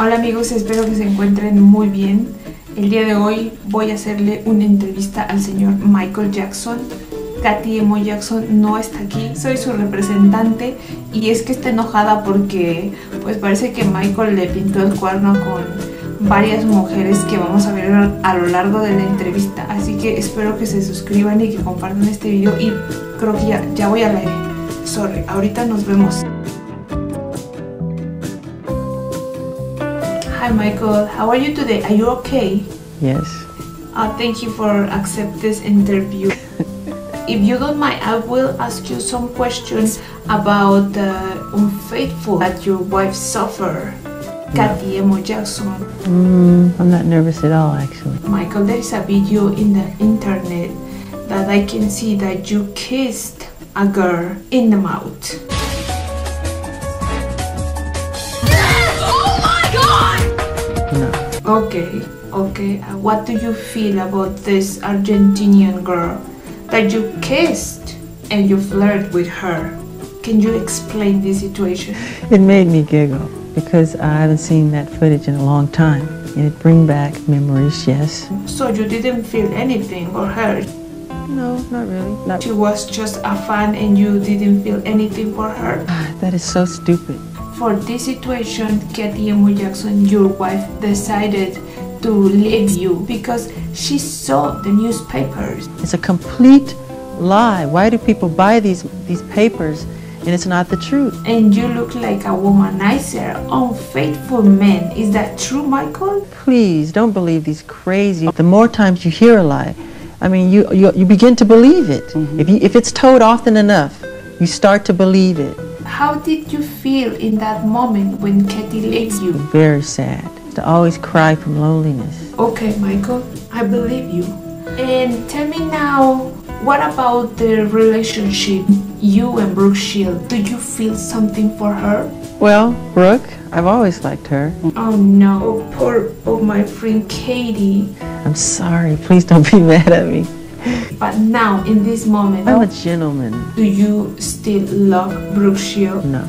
Hola amigos, espero que se encuentren muy bien. El día de hoy voy a hacerle una entrevista al señor Michael Jackson. Katy Emo Jackson no está aquí, soy su representante y es que está enojada porque pues parece que Michael le pintó el cuerno con varias mujeres que vamos a ver a lo largo de la entrevista. Así que espero que se suscriban y que compartan este video y creo que ya, ya voy a la... Sorry, ahorita nos vemos. Hi Michael, how are you today? Are you okay? Yes. Uh, thank you for accept this interview. if you don't mind, I will ask you some questions about the unfaithful that your wife suffered. Kathy Emo Jackson. Mm, I'm not nervous at all, actually. Michael, there is a video in the internet that I can see that you kissed a girl in the mouth. Okay, okay. Uh, what do you feel about this Argentinian girl that you kissed and you flirted with her? Can you explain the situation? It made me giggle because I haven't seen that footage in a long time. And it bring back memories, yes. So you didn't feel anything for her. No, not really. Not, She was just a fan and you didn't feel anything for her. that is so stupid. For this situation, Kathy Emo Jackson, your wife, decided to leave you because she saw the newspapers. It's a complete lie. Why do people buy these, these papers and it's not the truth? And you look like a womanizer, unfaithful man. Is that true, Michael? Please don't believe these crazy. The more times you hear a lie, I mean, you, you, you begin to believe it. Mm-hmm. If, you, if it's told often enough, you start to believe it. How did you feel in that moment when Kathy left you? Very sad. To always cry from loneliness. Okay, Michael, I believe you. And tell me now, what about the relationship, you and Brooke Shield? Do you feel something for her? Well, Brooke, I've always liked her. Oh no, oh, poor oh my friend Kathy. I'm sorry. Please don't be mad at me. But now, in this moment, I'm a gentleman. do you still love Brooke Shield? No.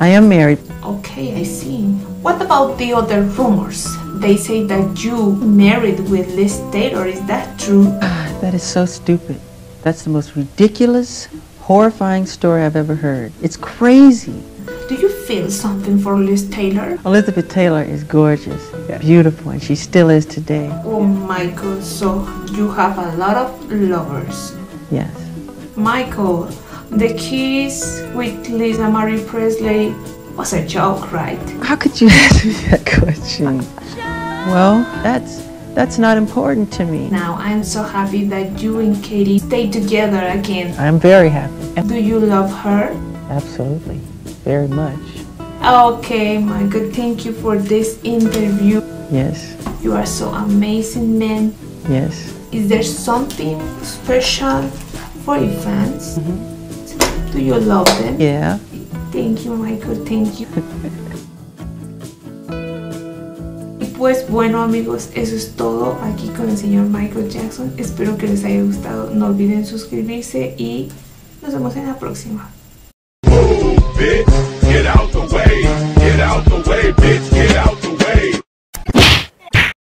I am married. Okay, I see. What about the other rumors? They say that you married with Liz Taylor. Is that true? Ah, that is so stupid. That's the most ridiculous, horrifying story I've ever heard. It's crazy. Do you feel something for Liz Taylor? Elizabeth Taylor is gorgeous, beautiful, and she still is today. Oh Michael, so you have a lot of lovers. Yes. Michael, the kiss with Lisa Marie Presley was a joke, right? How could you ask me that question? Well, that's that's not important to me. Now I'm so happy that you and Kathy stay together again. I'm very happy. Do you love her? Absolutely. Very much. Okay, Michael, thank you for this interview. Yes. You are so amazing, man. Yes. Is there something special for your fans? Mm-hmm. Do you love them? Yeah. Thank you, Michael. Thank you. Pues bueno amigos, eso es todo aquí con el señor Michael Jackson. Espero que les haya gustado. No olviden suscribirse y nos vemos en la próxima. Bitch. Get out the way, get out the way, bitch.